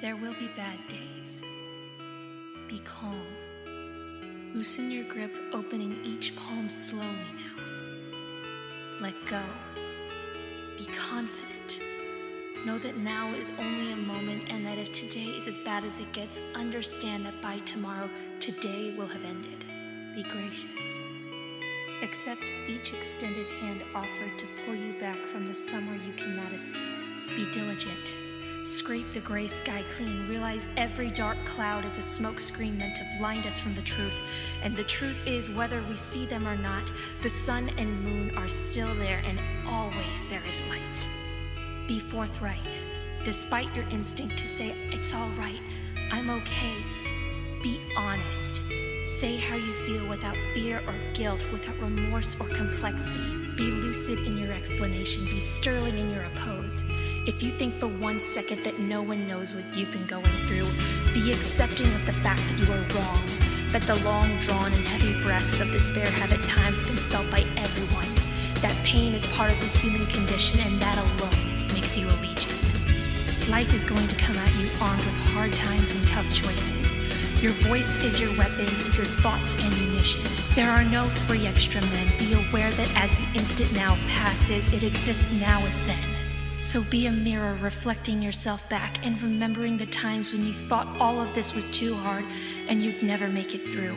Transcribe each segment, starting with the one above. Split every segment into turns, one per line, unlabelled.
There will be bad days. Be calm. Loosen your grip, opening each palm slowly now. Let go. Be confident. Know that now is only a moment and that if today is as bad as it gets, understand that by tomorrow, today will have ended. Be gracious. Accept each extended hand offered to pull you back from the summer you cannot escape. Be diligent. Scrape the gray sky clean. Realize every dark cloud is a smokescreen meant to blind us from the truth. And the truth is, whether we see them or not, the sun and moon are still there, and always there is light. Be forthright. Despite your instinct to say, it's all right, I'm okay, be honest. Say how you feel without fear or guilt, without remorse or complexity. Be lucid in your explanation, be sterling in your oppose. If you think for one second that no one knows what you've been going through, be accepting of the fact that you are wrong, that the long drawn and heavy breaths of despair have at times been felt by everyone, that pain is part of the human condition and that alone makes you a legion. Life is going to come at you armed with hard times and tough choices. Your voice is your weapon, your thoughts ammunition. There are no free extra men. Be aware that as the instant now passes, it exists now as then. So be a mirror reflecting yourself back and remembering the times when you thought all of this was too hard and you'd never make it through.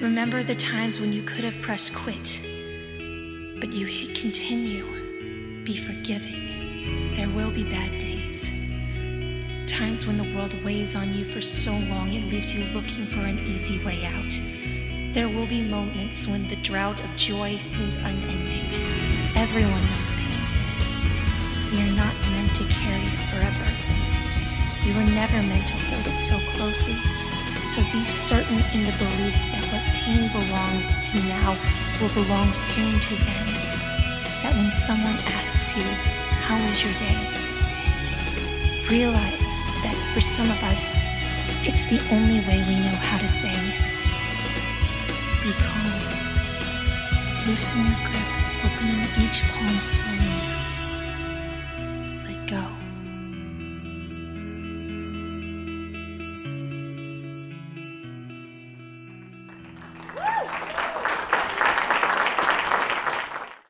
Remember the times when you could have pressed quit, but you hit continue. Be forgiving. There will be bad days. Times when the world weighs on you for so long it leaves you looking for an easy way out. There will be moments when the drought of joy seems unending. Everyone knows we are not meant to carry it forever. We were never meant to hold it so closely. So be certain in the belief that what pain belongs to now will belong soon to then. That when someone asks you, How was your day? Realize that for some of us, it's the only way we know how to say, Be calm. Loosen your grip, opening each palm slowly